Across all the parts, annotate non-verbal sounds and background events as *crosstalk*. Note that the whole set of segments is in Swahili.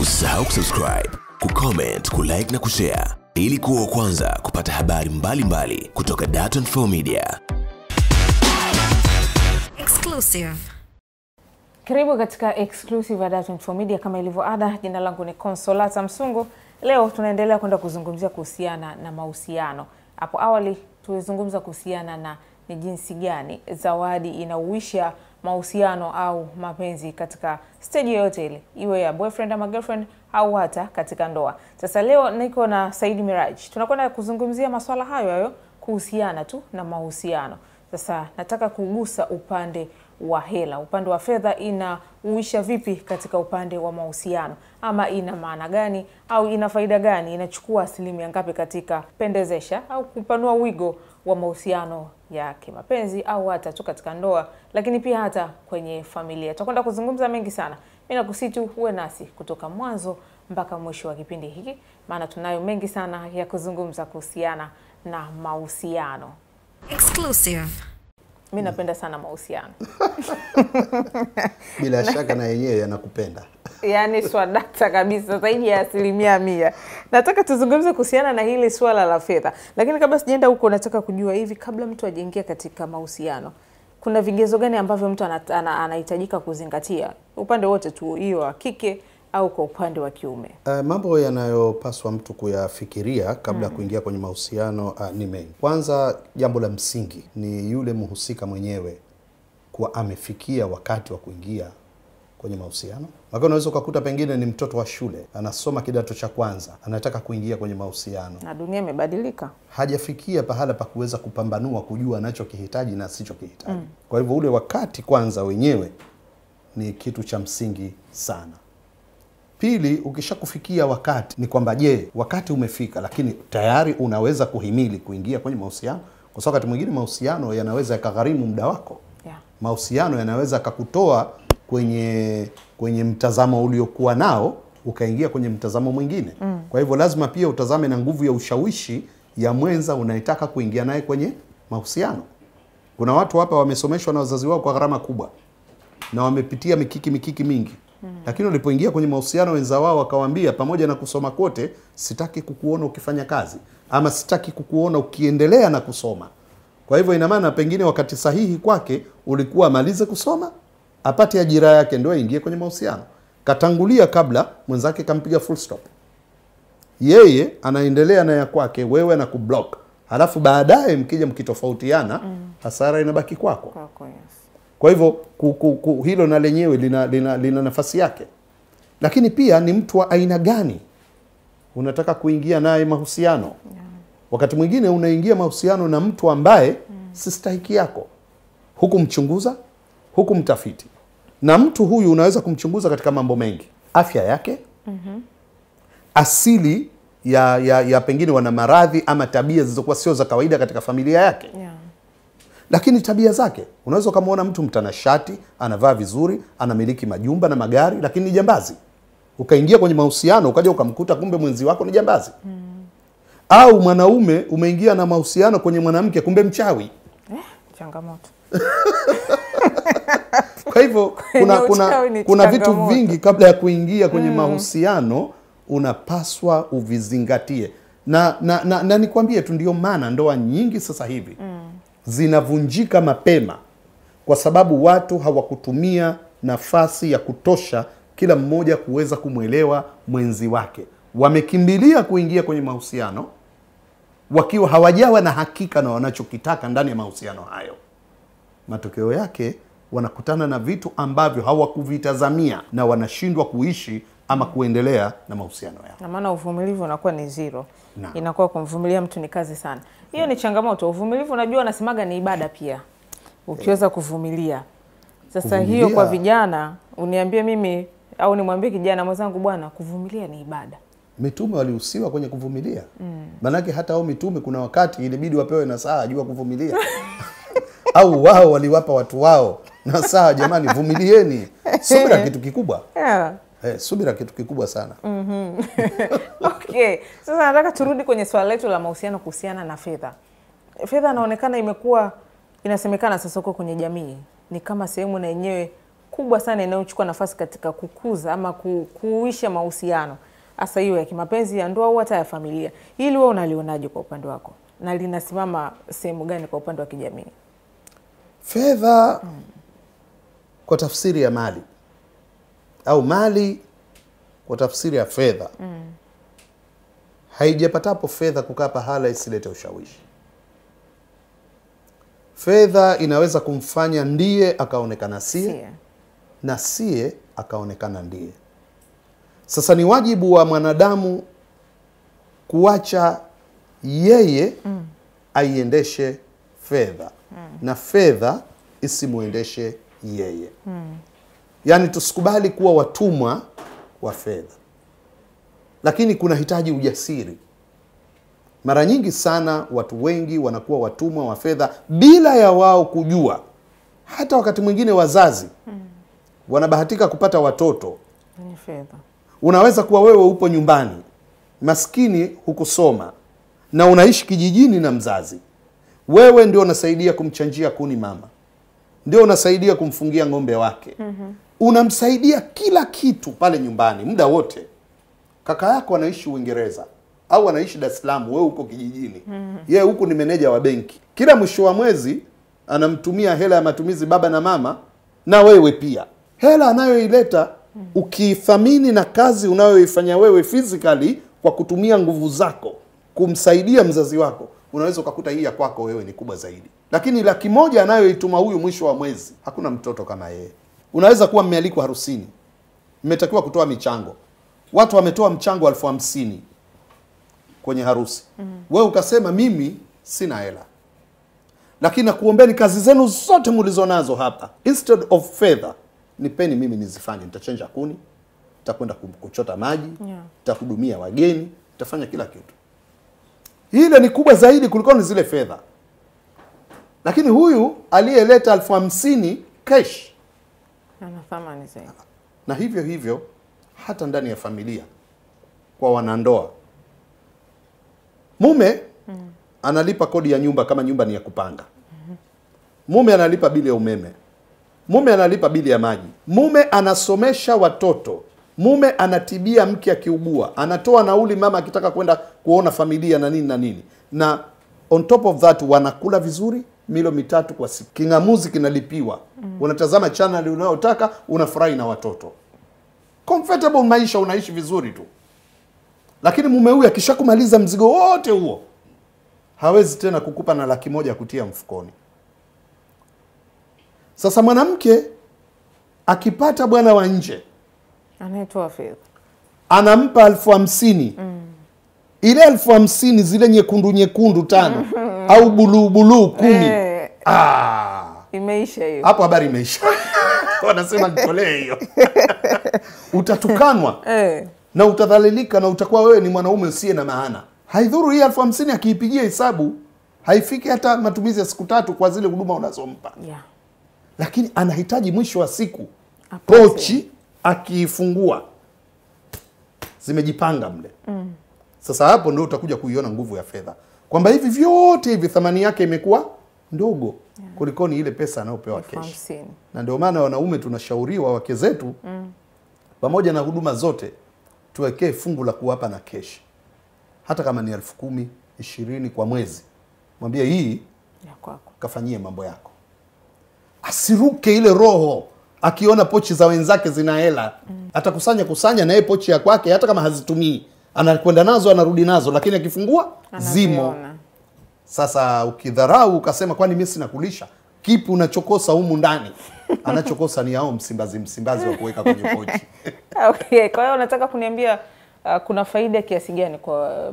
Usisahau kusubscribe, kucomment, kulike na kushare ili kuwa wa kwanza kupata habari mbalimbali mbali kutoka Dar24 Media. Exclusive. Karibu katika exclusive ya Dar24 Media. Kama ilivyo ada, jina langu ni Consolata Msungu. Leo tunaendelea kwenda kuzungumzia kuhusiana na mahusiano. Hapo awali tulizungumza kuhusiana na ni jinsi gani zawadi inauisha mahusiano au mapenzi katika steji yoyote ile, iwe ya boyfriend ama girlfriend au hata katika ndoa. Sasa leo niko na Said Miraj, tunakwenda kuzungumzia maswala hayo hayo kuhusiana tu na mahusiano. Sasa nataka kugusa upande wa hela, upande wa fedha inauisha vipi katika upande wa mahusiano, ama ina maana gani au ina faida gani? Inachukua asilimia ngapi katika pendezesha au kupanua wigo wa mahusiano ya kimapenzi au hata tu katika ndoa, lakini pia hata kwenye familia. Tutakwenda kuzungumza mengi sana. Mimi nakusitu uwe nasi kutoka mwanzo mpaka mwisho wa kipindi hiki, maana tunayo mengi sana ya kuzungumza kuhusiana na mahusiano. Exclusive. Mi napenda sana mahusiano *laughs* bila shaka na yenyewe yanakupenda. yaani swadata kabisa zaidi ya asilimia mia. Nataka tuzungumze kuhusiana na hili swala la fedha, lakini kabla sijaenda huko, nataka kujua hivi, kabla mtu ajaingia katika mahusiano, kuna vigezo gani ambavyo mtu anahitajika ana- ana- anahitajika kuzingatia upande wote tu, hiyo wa kike au kwa upande wa kiume? Uh, mambo yanayopaswa mtu kuyafikiria kabla ya mm. kuingia kwenye mahusiano uh, ni mengi. Kwanza, jambo la msingi ni yule mhusika mwenyewe kuwa amefikia wakati wa kuingia kwenye mahusiano. Maka unaweza ukakuta pengine ni mtoto wa shule anasoma kidato cha kwanza, anataka kuingia kwenye mahusiano, Na dunia imebadilika. hajafikia pahala pa kuweza kupambanua kujua anachokihitaji na asichokihitaji. mm. Kwa hivyo ule wakati kwanza wenyewe ni kitu cha msingi sana. Pili, ukishakufikia wakati ni kwamba je, wakati umefika, lakini tayari unaweza kuhimili kuingia kwenye mahusiano, kwa sababu wakati mwingine mahusiano yanaweza yakagharimu muda wako Yeah. mahusiano yanaweza yakakutoa kwenye kwenye mtazamo uliokuwa nao ukaingia kwenye mtazamo mwingine mm. Kwa hivyo lazima pia utazame na nguvu ya ushawishi ya mwenza unayetaka kuingia naye kwenye mahusiano. Kuna watu hapa wamesomeshwa na wazazi wao kwa gharama kubwa na wamepitia mikiki mikiki mingi mm. Lakini walipoingia kwenye mahusiano wenza wao wakawaambia, pamoja na kusoma kote, sitaki kukuona ukifanya kazi ama sitaki kukuona ukiendelea na kusoma. Kwa hivyo ina maana pengine wakati sahihi kwake ulikuwa amalize kusoma apate ajira yake ndio aingie kwenye mahusiano. Katangulia kabla mwenzake kampiga full stop, yeye anaendelea na ya kwake, wewe na kublock, halafu baadaye mkija mkitofautiana, hasara inabaki kwako. Kwako, yes. Kwa hivyo ku, ku, ku, hilo na lenyewe lina, lina, lina nafasi yake, lakini pia ni mtu wa aina gani unataka kuingia naye mahusiano. yeah. Wakati mwingine unaingia mahusiano na mtu ambaye mm. si stahiki yako, huku mchunguza huku mtafiti na mtu huyu unaweza kumchunguza katika mambo mengi, afya yake mm -hmm. asili ya, ya, ya pengine wana maradhi ama tabia zilizokuwa sio za kawaida katika familia yake Yeah. Lakini tabia zake. Unaweza ukamwona mtu mtanashati anavaa vizuri anamiliki majumba na magari lakini ni jambazi. Ukaingia kwenye mahusiano ukaja ukamkuta kumbe mwenzi wako ni jambazi. Au mwanaume umeingia na mahusiano kwenye mwanamke kumbe mchawi. Eh, changamoto. *laughs* Kwa hivyo kuna, kuna, kuna vitu vingi kabla ya kuingia kwenye mahusiano unapaswa uvizingatie. Na, na, na, na nikwambie tu ndio maana ndoa nyingi sasa hivi zinavunjika mapema kwa sababu watu hawakutumia nafasi ya kutosha kila mmoja kuweza kumwelewa mwenzi wake. Wamekimbilia kuingia kwenye mahusiano wakiwa hawajawa na hakika na wanachokitaka ndani ya mahusiano hayo. Matokeo yake wanakutana na vitu ambavyo hawakuvitazamia na wanashindwa kuishi ama kuendelea na mahusiano yao. na maana uvumilivu unakuwa ni zero. Na. Inakuwa kumvumilia mtu ni kazi sana. Hiyo ni changamoto. Uvumilivu unajua, nasemaga ni ibada pia, ukiweza kuvumilia. Sasa Kuvumilia. hiyo kwa vijana, uniambie mimi au nimwambie kijana mwenzangu, bwana, kuvumilia ni ibada. Mitume walihusiwa kwenye kuvumilia Mm. maanake hata hao mitume kuna wakati ilibidi wapewe na saa jua kuvumilia *laughs* au wao waliwapa watu wao na saa, jamani, vumilieni. Subira *laughs* kitu kikubwa Yeah. Eh, subira kitu kikubwa sana mm -hmm. *laughs* Okay, sasa nataka turudi kwenye swala letu la mahusiano kuhusiana na fedha. Fedha inaonekana imekuwa inasemekana sasa huko kwenye jamii ni kama sehemu na yenyewe kubwa sana inayochukua nafasi katika kukuza ama ku- kuuisha mahusiano hasa hiyo ya kimapenzi ya ndoa au hata ya familia. Hili wewe unalionaje kwa upande wako, na linasimama sehemu gani kwa upande wa kijamii? Fedha kwa tafsiri ya mali au mali kwa tafsiri ya fedha mm. haijapatapo fedha kukaa pahala isilete ushawishi. Fedha inaweza kumfanya ndiye akaonekana sie Sie. na sie akaonekana ndiye. Sasa ni wajibu wa mwanadamu kuacha yeye mm. aiendeshe fedha mm. na fedha isimuendeshe yeye. Yaani tusikubali kuwa watumwa wa fedha, lakini kuna hitaji ujasiri. Mara nyingi sana watu wengi wanakuwa watumwa wa fedha bila ya wao kujua. Hata wakati mwingine wazazi wanabahatika kupata watoto. Ni fedha. Unaweza kuwa wewe upo nyumbani maskini, hukusoma na unaishi kijijini na mzazi, wewe ndio unasaidia kumchanjia kuni mama, ndio unasaidia kumfungia ng'ombe wake, unamsaidia kila kitu pale nyumbani muda wote. Kaka yako anaishi Uingereza au anaishi Dar es Salaam, wewe uko kijijini, mm -hmm. yeye huku ni meneja wa benki. Kila mwisho wa mwezi anamtumia hela ya matumizi baba na mama, na wewe pia hela anayoileta ukiithamini na kazi unayoifanya wewe physically kwa kutumia nguvu zako kumsaidia mzazi wako, unaweza ukakuta hii ya kwako wewe ni kubwa zaidi. Lakini laki moja anayoituma huyu mwisho wa mwezi, hakuna mtoto kama yeye. Unaweza kuwa mmealikwa harusini, mmetakiwa kutoa michango, watu wametoa mchango elfu hamsini kwenye harusi, mm -hmm. wewe ukasema mimi sina hela, lakini nakuombeni kazi zenu zote mlizonazo hapa, instead of fedha, nipeni mimi nizifanye. Nitachenja kuni, nitakwenda ku- kuchota maji, nitahudumia Yeah. wageni, nitafanya kila kitu. Ile ni kubwa zaidi kuliko ni zile fedha. Lakini huyu aliyeleta elfu hamsini cash, Ana thamani zaidi. na hivyo hivyo hata ndani ya familia kwa wanandoa, mume mm. analipa kodi ya nyumba kama nyumba ni ya kupanga, mume analipa bili ya umeme, mume analipa bili ya maji, mume anasomesha watoto, mume anatibia mke akiugua, anatoa nauli mama akitaka kwenda kuona familia na nini na nini, na on top of that wanakula vizuri milo mitatu kwa siku, king'amuzi kinalipiwa, mm. unatazama channel unayotaka, unafurahi na watoto comfortable maisha, unaishi vizuri tu. Lakini mume huyu akishakumaliza mzigo wote huo, hawezi tena kukupa na laki moja kutia mfukoni. Sasa mwanamke akipata bwana wa nje Anayetoa fedha. anampa elfu hamsini ile elfu hamsini zile nyekundu nyekundu tano *laughs* au buluu buluu kumi Eh, ah, imeisha hiyo. hapo habari imeisha. *laughs* Wanasema nitolee hiyo *laughs* utatukanwa Eh, na utadhalilika na utakuwa wewe ni mwanaume usiye na maana. Haidhuru hii elfu hamsini akiipigia hesabu haifiki hata matumizi ya siku tatu kwa zile huduma unazompa, yeah. lakini anahitaji mwisho wa siku Apose. pochi akiifungua zimejipanga mle. Sasa hapo ndio utakuja kuiona nguvu ya fedha, kwamba hivi vyote hivi thamani yake imekuwa ndogo yeah. kulikoni ile pesa anayopewa kesh na ndio maana wanaume tunashauriwa wake zetu mm. pamoja na huduma zote tuwekee fungu la kuwapa na kesh, hata kama ni elfu kumi ishirini kwa mwezi, mwambie hii Ya kafanyie mambo yako, asiruke ile roho akiona pochi za wenzake zina hela. Atakusanya kusanya na yeye pochi ya kwake, hata kama hazitumii anakwenda nazo anarudi nazo, lakini akifungua zimo. Sasa ukidharau ukasema kwani mimi sina kulisha, kipi unachokosa humu ndani? *laughs* Anachokosa ni hao msimbazi msimbazi wa kuweka kwenye pochi. *laughs* Okay, kwa hiyo unataka kuniambia uh, kuna faida kiasi gani kwa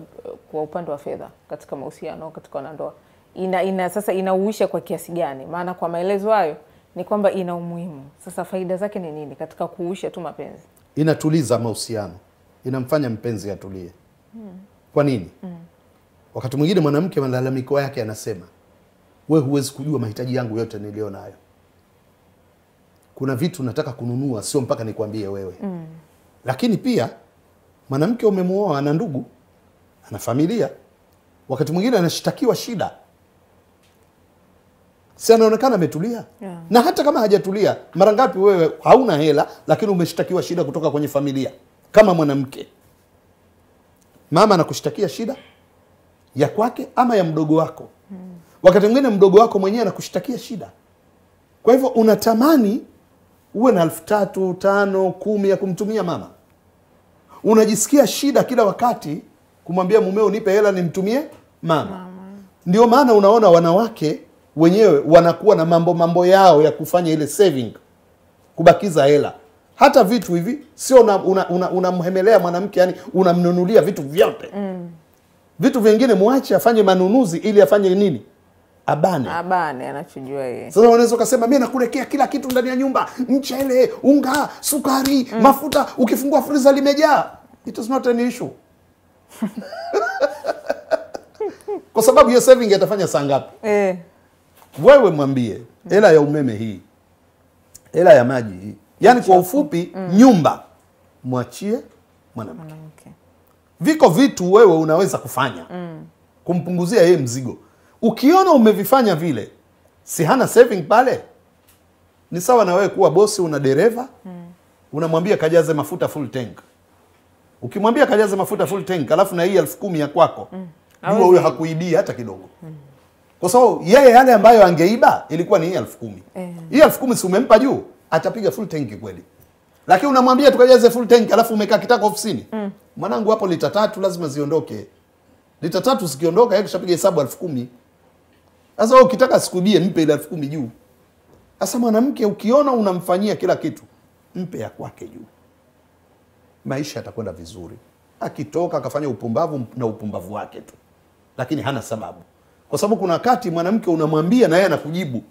kwa upande wa fedha katika mahusiano katika wanandoa? Ina, ina sasa inauisha kwa kiasi gani? Maana kwa maelezo hayo ni kwamba ina umuhimu. Sasa faida zake ni nini katika kuuisha tu mapenzi? Inatuliza mahusiano, inamfanya mpenzi atulie. Kwa nini? Wakati mwingine mwanamke malalamiko yake anasema, we huwezi kujua mahitaji yangu yote niliyo nayo. Kuna vitu nataka kununua, sio mpaka nikwambie wewe. Lakini pia mwanamke umemwoa, ana ndugu, ana familia, wakati mwingine anashtakiwa shida. si anaonekana ametulia Yeah. na hata kama hajatulia mara ngapi wewe hauna hela lakini umeshtakiwa shida kutoka kwenye familia kama mwanamke. Mama anakushtakia shida ya kwake ama ya mdogo wako. Hmm. wakati mwingine mdogo wako mwenyewe anakushtakia shida. Kwa hivyo unatamani uwe na elfu tatu tano kumi ya kumtumia mama. Unajisikia shida kila wakati kumwambia mumeo nipe hela nimtumie mama, mama, ndio maana unaona wanawake wenyewe wanakuwa na mambo mambo yao ya kufanya ile saving kubakiza hela hata vitu hivi sio unamhemelea una, una, una mwanamke yani unamnunulia vitu vyote. Mm. vitu vingine mwache afanye manunuzi ili afanye nini? Abane. Abane anachojua yeye. Sasa unaweza ukasema mi nakulekea kila kitu ndani ya nyumba. Mchele unga sukari mm. mafuta ukifungua friza limejaa. It is not an issue. *laughs* Kwa sababu hiyo saving atafanya saa ngapi? Eh. wewe mwambie hela ya umeme hii hela ya maji hii yaani kwa ufupi mm. nyumba mwachie mwanamke okay. viko vitu wewe unaweza kufanya mm. kumpunguzia yeye mzigo ukiona umevifanya vile si hana saving pale ni sawa na wewe kuwa bosi una dereva mm. unamwambia kajaze mafuta full tank ukimwambia kajaze mafuta full tank alafu na hii elfu kumi ya kwako jua Hawezi. huyo hakuibia hata kidogo mm. kwa sababu yeye yale ambayo angeiba ilikuwa ni hii elfu kumi Eh. hii elfu kumi si umempa juu atapiga full tank kweli. Lakini unamwambia tukajaze full tank alafu umekaa kitako ofisini? Mm. mwanangu hapo lita tatu lazima ziondoke. Lita tatu zikiondoka yeye kishapiga hesabu elfu kumi. Sasa wewe ukitaka sikubie mpe ile elfu kumi juu. Sasa mwanamke ukiona unamfanyia kila kitu mpe ya kwake juu. Maisha yatakwenda vizuri. Akitoka akafanya upumbavu na upumbavu wake tu. Lakini hana sababu. Kwa sababu kuna wakati mwanamke unamwambia na yeye anakujibu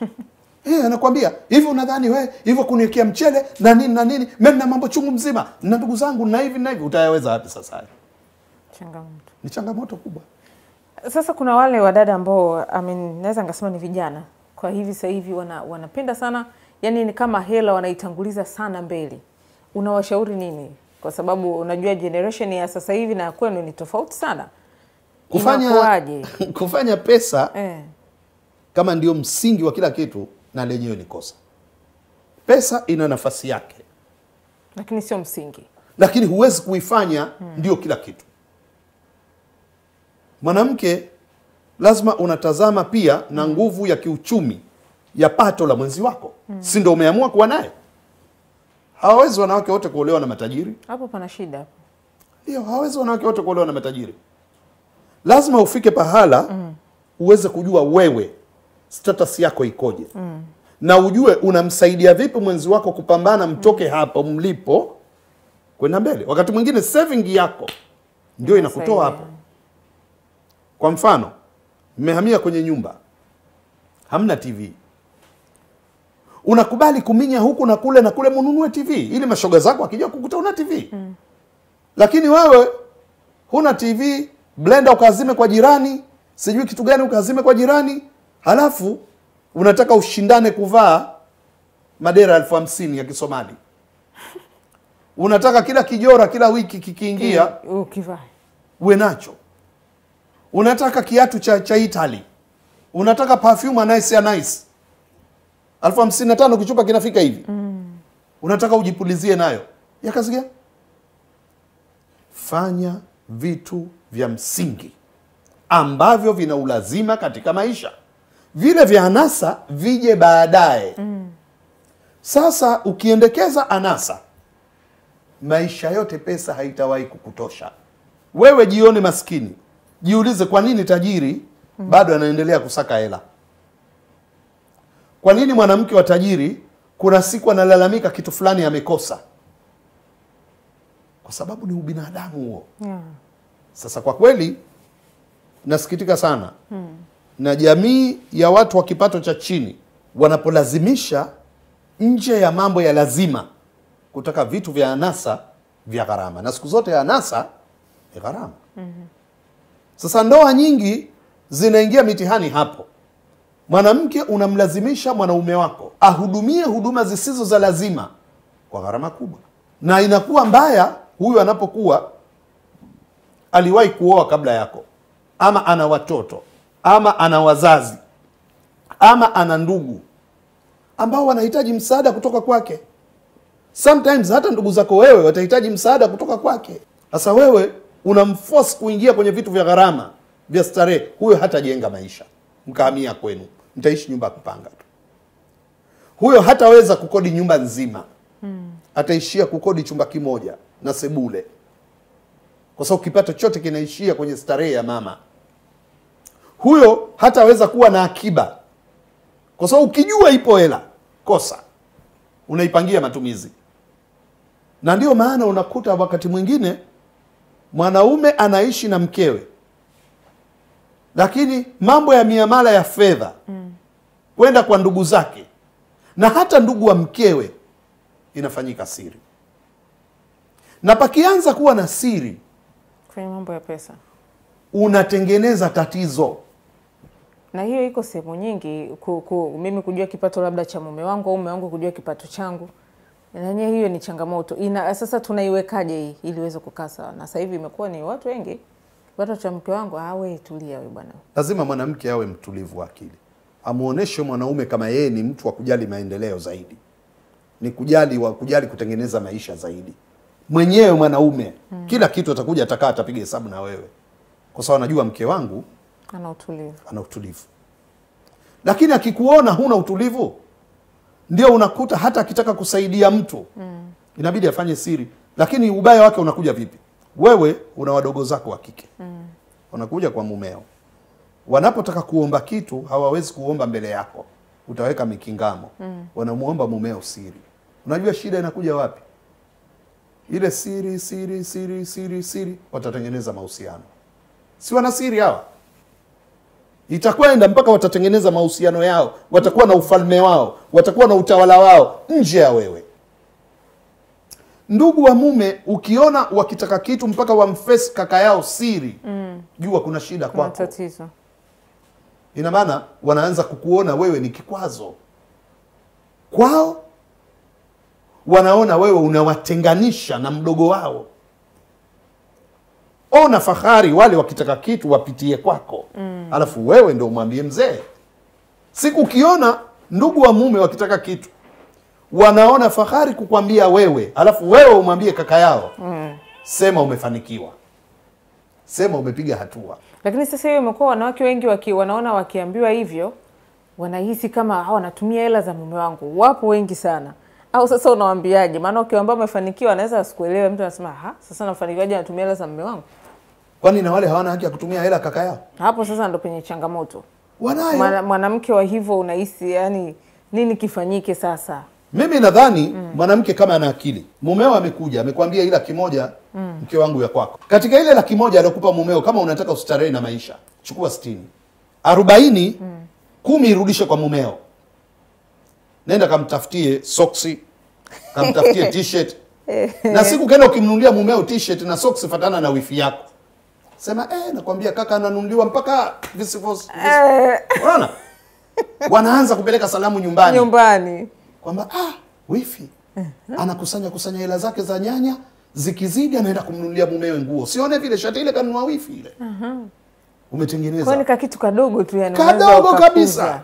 *laughs* Eh, anakwambia hivi unadhani we hivyo kuniwekea mchele na nini na nini? Mimi na mambo chungu mzima. Na ndugu zangu na hivi na hivi utayaweza wapi sasa haya? changamoto. Ni changamoto kubwa. Sasa kuna wale wadada ambao I mean, naweza nikasema ni vijana. Kwa hivi sasa hivi wana, wanapenda sana yani ni kama hela wanaitanguliza sana mbele. Unawashauri nini? Kwa sababu unajua generation ya sasa hivi na kwenu ni tofauti sana. Kufanya *laughs* kufanya pesa eh. kama ndio msingi wa kila kitu na lenyewe ni kosa. Pesa ina nafasi yake. Lakini sio msingi. Lakini huwezi kuifanya hmm, ndio kila kitu. Mwanamke lazima unatazama pia na nguvu ya kiuchumi ya pato la mwenzi wako. Hmm, si ndio umeamua kuwa naye? Hawawezi wanawake wote kuolewa na matajiri. Hapo pana shida. Hapo ndio hawawezi wanawake wote kuolewa na matajiri. Lazima ufike pahala mm, uweze kujua wewe status yako ikoje mm. na ujue unamsaidia vipi mwenzi wako kupambana mtoke mm. hapo mlipo kwenda mbele wakati mwingine saving yako ndio inakutoa hapo kwa mfano mmehamia kwenye nyumba hamna tv unakubali kuminya huku na kule na kule mununue tv ili mashoga zako akija kukuta una tv mm. lakini wewe huna tv blenda ukazime kwa jirani sijui kitu gani ukazime kwa jirani halafu unataka ushindane kuvaa madera elfu hamsini ya kisomali. *laughs* Unataka kila kijora kila wiki kikiingia uwe nacho. Unataka kiatu cha, cha Italy. Unataka perfume nice ya nice. Elfu hamsini na tano kichupa kinafika hivi. Mm. unataka ujipulizie nayo. Ya kazi gani? Fanya vitu vya msingi ambavyo vina ulazima katika maisha vile vya anasa vije baadaye. Mm. sasa ukiendekeza anasa maisha yote pesa haitawahi kukutosha. Wewe jione maskini. Jiulize kwa nini tajiri mm. bado anaendelea kusaka hela? Kwa nini mwanamke wa tajiri kuna siku analalamika kitu fulani amekosa? Kwa sababu ni ubinadamu huo. Yeah. sasa kwa kweli nasikitika sana na jamii ya watu wa kipato cha chini wanapolazimisha nje ya mambo ya lazima kutaka vitu vya anasa vya gharama. Na siku zote ya anasa ni gharama. Mm -hmm. sasa ndoa nyingi zinaingia mitihani hapo. Mwanamke unamlazimisha mwanaume wako ahudumie huduma zisizo za lazima kwa gharama kubwa. Na inakuwa mbaya huyu anapokuwa aliwahi kuoa kabla yako ama ana watoto ama ana wazazi ama ana ndugu ambao wanahitaji msaada kutoka kwake. Sometimes hata ndugu zako wewe watahitaji msaada kutoka kwake. Sasa wewe unamforce kuingia kwenye vitu vya gharama vya starehe huyo hatajenga maisha. Mkahamia kwenu mtaishi nyumba ya kupanga tu. Huyo hataweza kukodi nyumba nzima. Hmm. ataishia kukodi chumba kimoja na sebule. Kwa sababu kipato chote kinaishia kwenye starehe ya mama huyo hataweza kuwa na akiba. Kwa sababu ukijua ipo hela kosa. Unaipangia matumizi. Na ndio maana unakuta wakati mwingine mwanaume anaishi na mkewe. Lakini mambo ya miamala ya fedha mm, kwenda kwa ndugu zake. Na hata ndugu wa mkewe inafanyika siri. Na pakianza kuwa na siri kwenye mambo ya pesa. unatengeneza tatizo na hiyo iko sehemu nyingi ku, ku, mimi kujua kipato labda cha mume wangu au mume wangu kujua kipato changu. Nanye hiyo ni changamoto. Ina sasa tunaiwekaje hii ili iweze kukaa sawa? Na sasa hivi imekuwa ni watu wengi. Kipato cha mke wangu awe tulia we bwana. Lazima mwanamke awe mtulivu wa akili. Amuoneshe mwanaume kama yeye ni mtu wa kujali maendeleo zaidi. Ni kujali wa kujali kutengeneza maisha zaidi. Mwenyewe mwanaume hmm. kila kitu atakuja atakaa atapiga hesabu na wewe. Kwa sababu anajua mke wangu ana utulivu. Ana utulivu. Lakini akikuona huna utulivu ndio unakuta hata akitaka kusaidia mtu mm. inabidi afanye siri. Lakini ubaya wake unakuja vipi? Wewe una wadogo zako wa kike. Mm. wanakuja kwa mumeo. Wanapotaka kuomba kitu hawawezi kuomba mbele yako. Utaweka mikingamo. Mm. wanamuomba mumeo siri. Unajua shida inakuja wapi? Ile siri siri siri siri siri watatengeneza mahusiano. Si wana siri hawa itakwenda mpaka watatengeneza mahusiano yao watakuwa na ufalme wao watakuwa na utawala wao nje ya wewe. Ndugu wa mume ukiona wakitaka kitu mpaka wamfesi kaka yao siri mm. jua kuna shida kwako. ina maana wanaanza kukuona wewe ni kikwazo. Kwao wanaona wewe unawatenganisha na mdogo wao ona fahari wale wakitaka kitu wapitie kwako. Mm. alafu wewe ndo umwambie mzee. Siku ukiona ndugu wa mume wakitaka kitu wanaona fahari kukwambia wewe alafu wewe umwambie kaka yao. Mm. sema umefanikiwa. Sema umepiga hatua. Lakini sasa hiyo imekuwa wanawake wengi waki, wanaona wakiambiwa hivyo wanahisi kama "Ah, wanatumia hela za mume wangu. Wapo wengi sana. Au sasa unawambiaje maana ukiwambia umefanikiwa anaweza asikuelewe mtu anasema "Ha, sasa nafanikiwaje anatumia hela za mume wangu kwani na wale hawana haki ya kutumia hela kaka yao? Hapo sasa ndo penye changamoto. Wanayo. Mwanamke wa hivyo unahisi yani nini kifanyike sasa? Mimi nadhani mwanamke kama ana akili. Mumeo amekuja amekwambia hii laki moja mke wangu ya kwako. Katika ile laki moja aliokupa mumeo kama unataka ustarehe na maisha chukua sitini. Arobaini kumi irudishe kwa mumeo. Nenda kamtafutie soksi kamtafutie *laughs* t-shirt. Na siku kenda ukimnunulia mumeo t-shirt na soksi fatana na wifi yako sema eh, nakwambia kaka ananunuliwa mpaka visivyo unaona? Wanaanza kupeleka salamu nyumbani. Nyumbani. Kwamba ah, wifi. Anakusanya kusanya hela zake za nyanya zikizidi anaenda kumnunulia mumewe nguo. Sione vile shati ile kanunua wifi ile. Umetengeneza. Kwani ka kitu kadogo tu yani kadogo kabisa.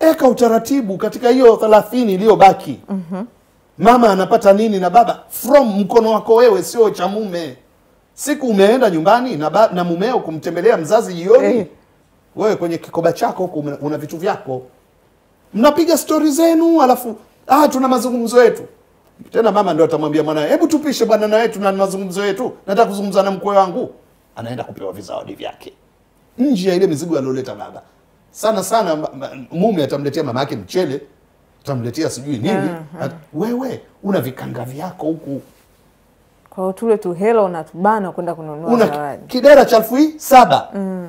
Eka utaratibu katika hiyo thelathini iliyobaki. Mama anapata nini na baba? From mkono wako wewe sio cha mume siku umeenda nyumbani na, ba, na mumeo kumtembelea mzazi jioni. Eh. wewe kwenye kikoba chako huko una, vitu vyako. Mnapiga stori zenu alafu ah, tuna mazungumzo yetu. Tena mama ndo atamwambia mwanae hebu tupishe bwana na wetu na mazungumzo yetu. Nataka kuzungumza na mkwe wangu. Anaenda kupewa vizawadi vyake. Nje ya ile mizigo alioleta baba. Sana sana mume atamletea mama yake mchele. Atamletea sijui nini. At, wewe una vikanga vyako huku kwa hiyo tule tu hela unatubana kwenda kununua una zawadi. kidera cha elfu saba. saba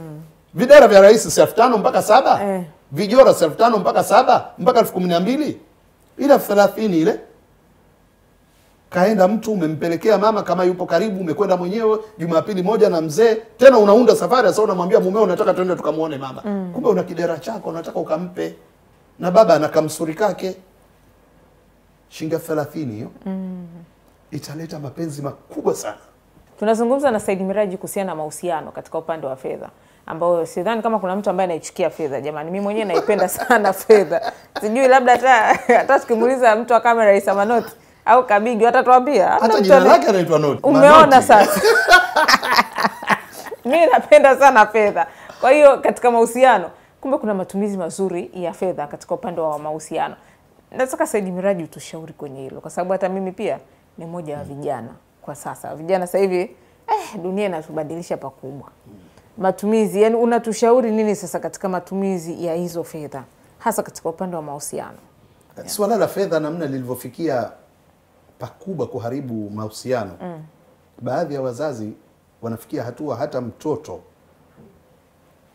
videra vya rais si elfu tano mpaka saba? Eh. vijora si elfu tano mpaka saba? Mpaka elfu kumi na mbili? Ila elfu thelathini ile. Kaenda mtu umempelekea mama kama yupo karibu umekwenda mwenyewe jumapili moja na mzee. Tena unaunda safari sasa unamwambia mumeo unataka tuende tukamwone mama. Mm. kumbe una kidera chako unataka ukampe. Na baba ana kamsuri kake. Shilingi elfu thelathini hiyo italeta mapenzi makubwa sana tunazungumza na Said Miraji kuhusiana na mahusiano katika upande wa fedha ambayo sidhani kama kuna mtu ambaye anaichukia fedha jamani. Mimi mwenyewe naipenda *laughs* sana fedha, sijui labda hata hata tukimuuliza mtu wa kamera Isa Manoti au Kabigi watatuambia hata jina lake anaitwa Noti. Umeona sasa, *laughs* mi napenda sana fedha. Kwa hiyo katika mahusiano, kumbe kuna matumizi mazuri ya fedha katika upande wa mahusiano. Nataka Saidi Miraji utushauri kwenye hilo, kwa sababu hata mimi pia ni moja wa vijana kwa sasa. Vijana sasa hivi eh, dunia inatubadilisha pakubwa. Matumizi, yani unatushauri nini sasa katika matumizi ya hizo fedha, hasa katika upande wa mahusiano? Swala la fedha namna lilivyofikia pakubwa kuharibu mahusiano mm. Baadhi ya wazazi wanafikia hatua hata mtoto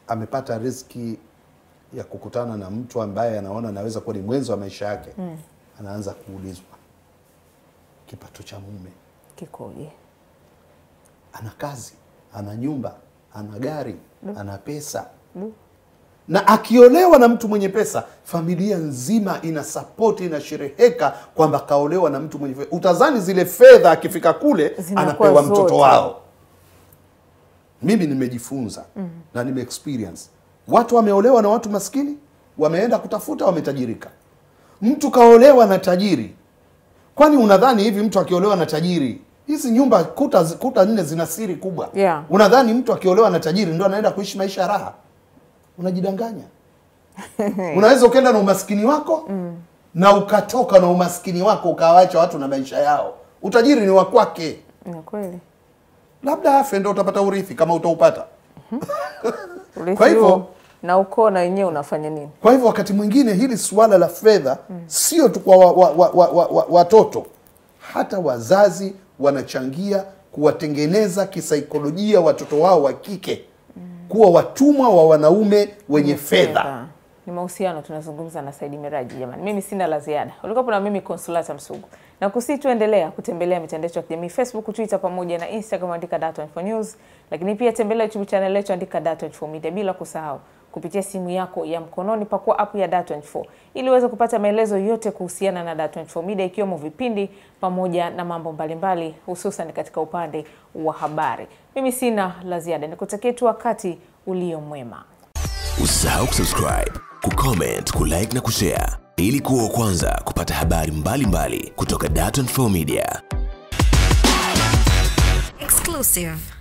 amepata riski ya kukutana na mtu ambaye anaona anaweza kuwa ni mwenzo wa maisha yake mm. Anaanza kuulizwa kipato cha mume, Kikoje? ana kazi, ana nyumba, ana gari, ana pesa na akiolewa na mtu mwenye pesa, familia nzima ina sapoti, inashereheka kwamba kaolewa na mtu mwenye pesa. Utazani zile fedha akifika kule zina anapewa mtoto wao. Mimi nimejifunza mm. na nime experience watu wameolewa na watu maskini, wameenda kutafuta, wametajirika. Mtu kaolewa na tajiri. Kwani unadhani hivi mtu akiolewa na tajiri, hizi nyumba kuta, kuta nne zina siri kubwa Yeah. unadhani mtu akiolewa na tajiri ndo anaenda kuishi maisha ya raha? Unajidanganya. *laughs* Unaweza ukaenda na umaskini wako mm. na ukatoka na umaskini wako ukawaacha watu na maisha yao. Utajiri ni wa kwake, Ni kweli. labda afe ndo utapata urithi kama utaupata. Urithi *laughs* Kwa hivyo- na ukoo na wenyewe unafanya nini? Kwa hivyo wakati mwingine hili suala la fedha mm. sio tu kwa watoto wa, wa, wa, wa, wa, watoto, hata wazazi wanachangia kuwatengeneza kisaikolojia watoto wao wa kike kuwa watumwa wa wanaume wenye fedha. Ni mahusiano tunazungumza na Saidi Miraji jamani. Mimi sina la ziada. Ulikuwa na mimi Consolata Msugu. Na kusi tuendelea kutembelea mitandao yetu ya kijamii Facebook, Twitter pamoja na Instagram andika Dar24 News, lakini pia tembelea YouTube channel yetu andika Dar24 Media bila kusahau kupitia simu yako ya mkononi pakua app ya Dar24 ili uweze kupata maelezo yote kuhusiana na Dar24 Media ikiwemo vipindi pamoja na mambo mbalimbali hususan katika upande wa habari. Mimi sina la ziada. Nikutakie tu wakati ulio mwema. Usisahau kusubscribe, kucomment, kulike na kushare ili kuwa wa kwanza kupata habari mbalimbali kutoka Dar24 Media. Exclusive.